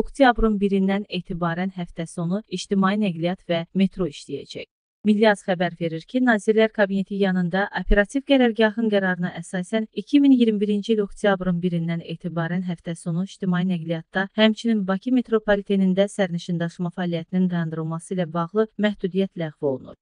Oktyabrın 1-dən etibarən həftə sonu ictimai nəqliyyat və metro işləyəcək. Milyaz xəbər verir ki, Nazirlər Kabineti yanında operativ qərargahın qərarına əsasən 2021-ci il oktyabrın 1-dən etibarən həftə sonu ictimai nəqliyyatda, həmçinin Bakı metropolitenində sərnişin daşıma fəaliyyətinin dayandırılması ilə bağlı məhdudiyyət ləğv olunur.